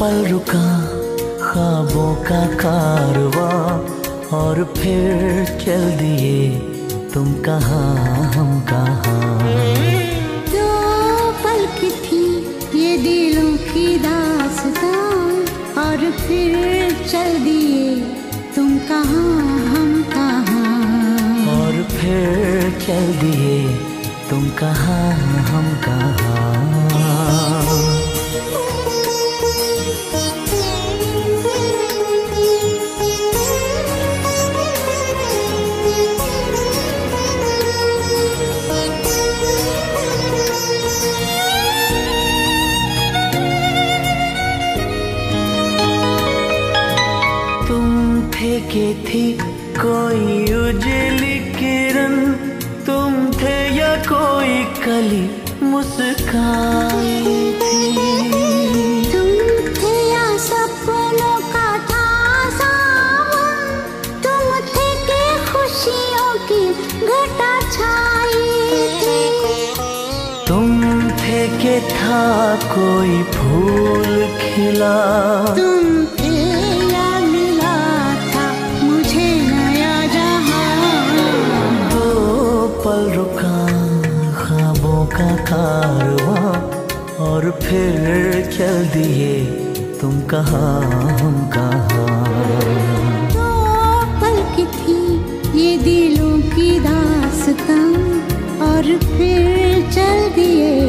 पल रुका ख्वाबों का कारवा और फिर चल दिए तुम कहा हम कहा। दो पल की थी ये दिलों की दास्तां और फिर चल दिए तुम कहा हम कहा। और फिर चल दिए तुम कहा हम कहा। फेंके थी कोई उजली किरण। तुम थे या कोई कली मुस्काई थी। तुम थे या सपनों का ताज़ा मन। तुम थे के खुशियों की घटा छाई थी। तुम थे के था कोई फूल खिला। पल रुका खाबों का कारवा, और फिर चल दिए तुम कहा, हम कहा। तो पल की थी ये दिलों की दास्तां और फिर चल दिए